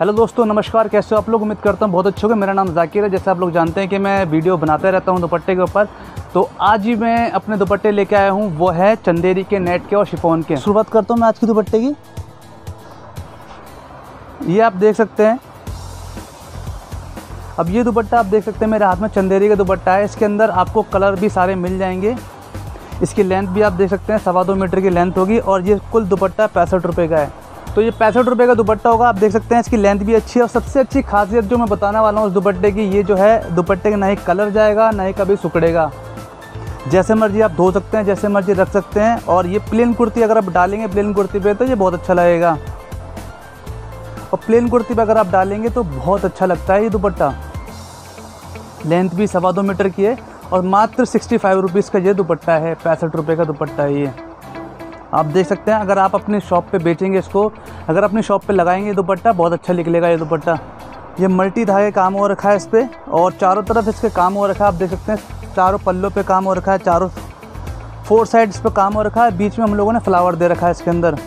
Hello दोस्तों नमस्कार। कैसे हो आप लोग? उम्मीद करता हूँ बहुत अच्छे हो मेरा नाम जाकिर है। जैसे आप लोग जानते हैं कि मैं वीडियो बनाते रहता हूँ दुपट्टे के ऊपर। तो आज ही मैं अपने दुपट्टे लेके आया हूँ। वो है चंदेरी के नेट के और शिफोन के। शुरुआत करता हूँ मैं आज की दुपट्टे की। ये आप देख सकते हैं। अब ये दुपट्टा आप देख सकते हैं मेरे हाथ में चंदेरी का दुपट्टा है। इसके अंदर आपको कलर भी सारे मिल जाएँगे। इसकी लेंथ भी आप देख सकते हैं सवा दो मीटर की लेंथ होगी। और ये कुल दुपट्टा पैंसठ रुपये का है। तो ये पैंसठ रुपये का दुपट्टा होगा। आप देख सकते हैं इसकी लेंथ भी अच्छी है और सबसे अच्छी खासियत जो मैं बताने वाला हूँ उस दुपट्टे की, ये जो है, दुपट्टे का ना ही कलर जाएगा, ना ही कभी सुकड़ेगा। जैसे मर्ज़ी आप धो सकते हैं, जैसे मर्ज़ी रख सकते हैं और ये प्लेन कुर्ती अगर आप डालेंगे प्लेन कुर्ती पे तो ये बहुत अच्छा लगेगा। और प्लेन कुर्ती पे अगर आप डालेंगे तो बहुत अच्छा लगता है ये दुपट्टा। लेंथ भी सवा दो मीटर की है और मात्र सिक्सटी फाइव रुपीज़ का ये दुपट्टा है, पैंसठ रुपये का दुपट्टा है ये। आप देख सकते हैं, अगर आप अपनी शॉप पे बेचेंगे इसको, अगर अपनी शॉप पे लगाएँगे दुपट्टा, बहुत अच्छा निकलेगा ये दुपट्टा। ये मल्टी धागे काम हो रखा है इस पर और चारों तरफ़ इसके काम हो रखा है, आप देख सकते हैं, चारों पल्लों पे काम हो रखा है, चारों फोर साइड इस पर काम हो रखा है, बीच में हम लोगों ने फ्लावर दे रखा है इसके अंदर।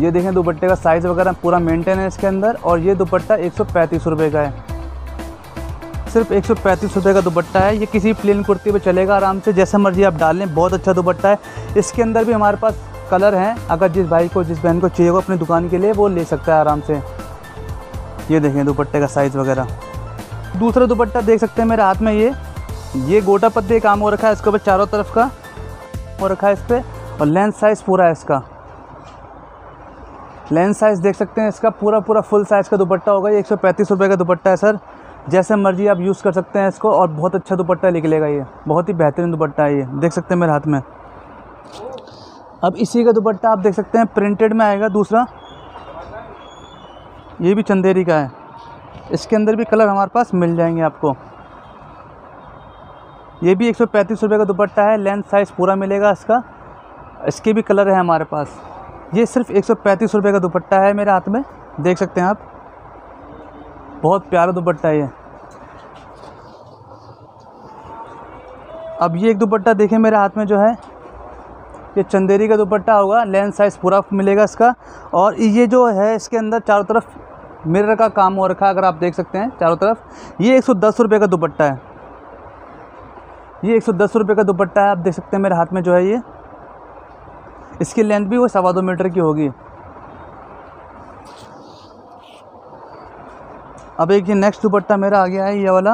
ये देखें दुपट्टे का साइज़ वगैरह, पूरा मेंटेन है इसके अंदर, और ये दुपट्टा एक सौ का है। सिर्फ़ एक सौ का दुपट्टा है। ये किसी प्लेन कुर्ती पे चलेगा आराम से, जैसे मर्ज़ी आप डाल बहुत अच्छा दुपट्टा है। इसके अंदर भी हमारे पास कलर हैं। अगर जिस भाई को, जिस बहन को चाहिए हो अपनी दुकान के लिए, वो ले सकता है आराम से। ये देखें दुपट्टे का साइज़ वगैरह। दूसरा दुपट्टा देख सकते हैं मेरे हाथ में ये। ये गोटा पत्ते काम हो रखा है इसके ऊपर चारों तरफ़ का। हो रखा है इस पर और लेंथ साइज़ पूरा है इसका। लेंथ साइज़ देख सकते हैं इसका। पूरा पूरा फुल साइज़ का दुपट्टा होगा। ये एक सौ का दुपट्टा है, सर। जैसे मर्ज़ी आप यूज़ कर सकते हैं इसको और बहुत अच्छा दुपट्टा निकलेगा ये। बहुत ही बेहतरीन दुपट्टा है ये। देख सकते हैं मेरे हाथ में। अब इसी का दुपट्टा आप देख सकते हैं प्रिंटेड में आएगा दूसरा। ये भी चंदेरी का है। इसके अंदर भी कलर हमारे पास मिल जाएँगे आपको। ये भी एक सौ का दुपट्टा है। लेंथ साइज़ पूरा मिलेगा इसका। इसके भी कलर है हमारे पास। ये सिर्फ़ एक सौ का दुपट्टा है मेरे हाथ में। देख सकते हैं आप। बहुत प्यारा दुपट्टा है ये। अब ये एक दुपट्टा देखें मेरे हाथ में जो है, ये चंदेरी का दुपट्टा होगा लेंथ साइज़ पूरा मिलेगा इसका। और ये जो है, इसके अंदर चारों तरफ़ मिरर का काम हो रखा है, अगर आप देख सकते हैं, चारों तरफ़। ये एक सौ का दुपट्टा है। ये एक सौ का दुपट्टा है, आप देख सकते हैं मेरे हाथ में जो है ये। इसकी लेंथ भी वो सवा दो मीटर की होगी। अब एक ये नेक्स्ट दुपट्टा मेरा आ गया है ये वाला।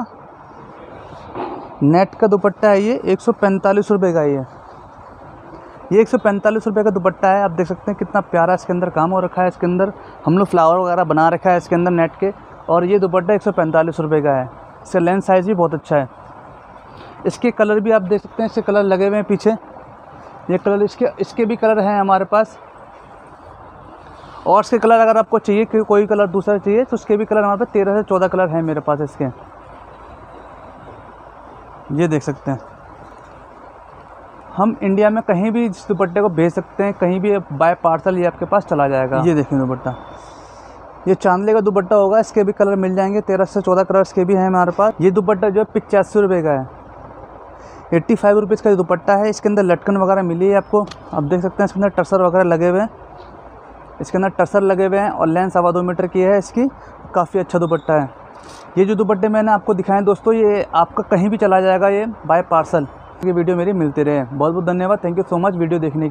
नेट का दुपट्टा है ये, एक सौ पैंतालीस रुपये का ये। ये एक सौ पैंतालीस रुपये का दुपट्टा है, आप देख सकते हैं कितना प्यारा इसके अंदर काम हो रखा है, इसके अंदर हम लोग फ्लावर वगैरह बना रखा है इसके अंदर नेट के, और ये दुपट्टा एक सौ पैंतालीस रुपये का है। इसका लेंथ साइज़ भी बहुत अच्छा है। इसके कलर भी आप देख सकते हैं, इसके कलर लगे हुए हैं पीछे। ये कलर इसके इसके भी कलर हैं हमारे पास। और इसके कलर अगर आपको चाहिए कि कोई कलर दूसरा चाहिए तो उसके भी कलर हमारे पास तेरह से चौदह कलर हैं मेरे पास इसके। ये देख सकते हैं। हम इंडिया में कहीं भी इस दुपट्टे को भेज सकते हैं कहीं भी बाय पार्सल ये आपके पास चला जाएगा। ये देखें दुपट्टा। ये चांदले का दुपट्टा होगा इसके भी कलर मिल जाएँगे तेरह से चौदह कलर के भी हैं हमारे पास। ये दुपट्टा जो है पिचासी रुपये का है। एट्टी फाइव रुपीज़ का दुपट्टा है। इसके अंदर लटकन वगैरह मिली है आपको। आप देख सकते हैं इसके अंदर टसर वगैरह लगे हुए हैं। इसके अंदर टसर लगे हुए हैं और लेंस सवा दो मीटर की है इसकी। काफ़ी अच्छा दुपट्टा है। ये जो दुपट्टे मैंने आपको दिखाए दोस्तों, ये आपका कहीं भी चला जाएगा ये बाय पार्सल। ये वीडियो मेरी मिलती रहे। बहुत बहुत धन्यवाद। Thank you so much video देखने के